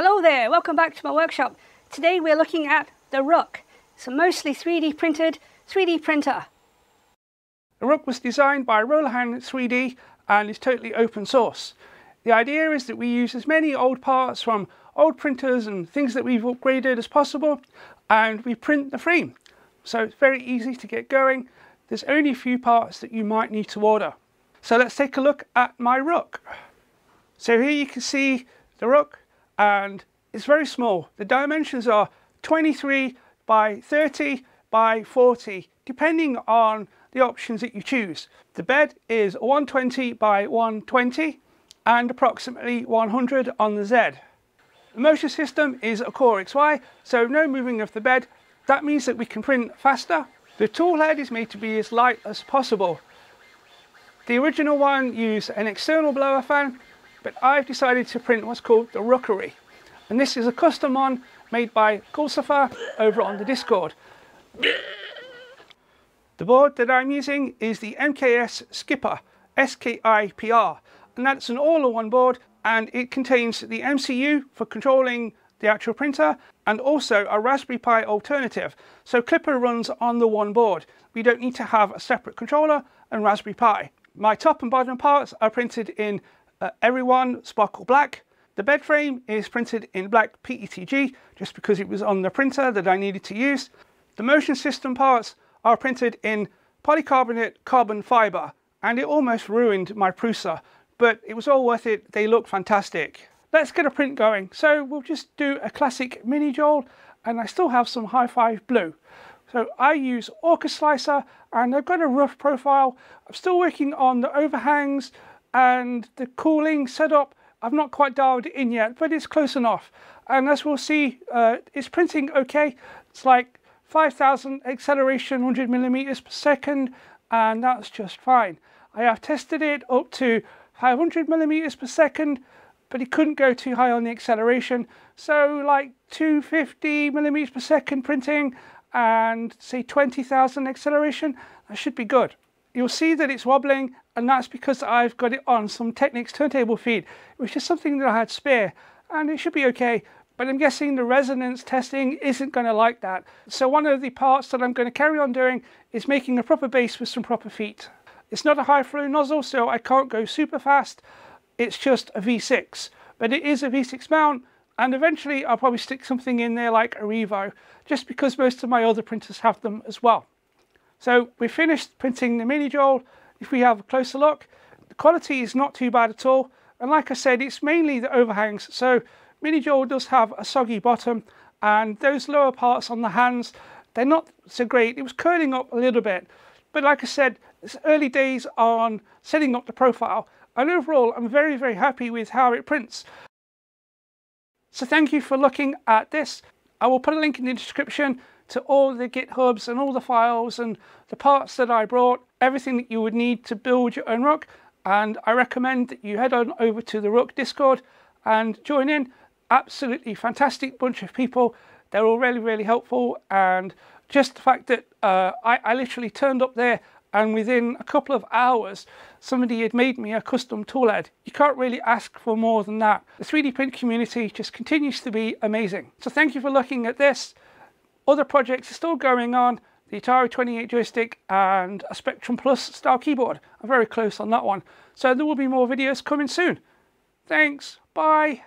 Hello there, welcome back to my workshop. Today we're looking at the Rook. It's a mostly 3D printed 3D printer. The Rook was designed by Rolohaun 3D and is totally open source. The idea is that we use as many old parts from old printers and things that we've upgraded as possible and we print the frame. So it's very easy to get going. There's only a few parts that you might need to order. So let's take a look at my Rook. So here you can see the Rook and it's very small. The dimensions are 23 by 30 by 40 depending on the options that you choose. The bed is 120 by 120 and approximately 100 on the Z. The motion system is a Core XY, so no moving of the bed. That means that we can print faster. The tool head is made to be as light as possible. The original one used an external blower fan, but I've decided to print what's called the Rookery. And this is a custom one made by Kulsafa over on the Discord. The board that I'm using is the MKS Skipper, SKIPR, and that's an all-in-one board and it contains the MCU for controlling the actual printer and also a Raspberry Pi alternative. So Klipper runs on the one board. We don't need to have a separate controller and Raspberry Pi. My top and bottom parts are printed in uh, Eryone Sparkle Black. The bed frame is printed in black PETG just because it was on the printer that I needed to use. The motion system parts are printed in polycarbonate carbon fibre and it almost ruined my Prusa but it was all worth it. They look fantastic. Let's get a print going. So we'll just do a classic mini jowl and I still have some high five blue. So I use Orca Slicer and I've got a rough profile. I'm still working on the overhangs and the cooling setup. I've not quite dialed it in yet, but it's close enough. And as we'll see, uh, it's printing okay. It's like 5,000 acceleration, 100 millimeters per second, and that's just fine. I have tested it up to 500 millimeters per second, but it couldn't go too high on the acceleration. So like 250 millimeters per second printing and say 20,000 acceleration, that should be good. You'll see that it's wobbling and that's because I've got it on some Technics turntable feed, which is something that I had spare and it should be okay. But I'm guessing the resonance testing isn't going to like that. So one of the parts that I'm going to carry on doing is making a proper base with some proper feet. It's not a high flow nozzle, so I can't go super fast. It's just a V6, but it is a V6 mount, and eventually I'll probably stick something in there like a Revo, just because most of my other printers have them as well. So we finished printing the mini jowl. If we have a closer look, the quality is not too bad at all. And like I said, it's mainly the overhangs. So mini jowl does have a soggy bottom and those lower parts on the hands, they're not so great. It was curling up a little bit. But like I said, it's early days on setting up the profile. And overall, I'm very, very happy with how it prints. So thank you for looking at this. I will put a link in the description to all the GitHubs and all the files and the parts that I brought, everything that you would need to build your own Rook. And I recommend that you head on over to the Rook Discord and join in. Absolutely fantastic bunch of people. They're all really, really helpful. And just the fact that uh, I, I literally turned up there and within a couple of hours somebody had made me a custom tool head. You can't really ask for more than that. The 3D print community just continues to be amazing. So thank you for looking at this. Other projects are still going on. The Atari 28 joystick and a Spectrum Plus style keyboard. I'm very close on that one. So there will be more videos coming soon. Thanks. Bye.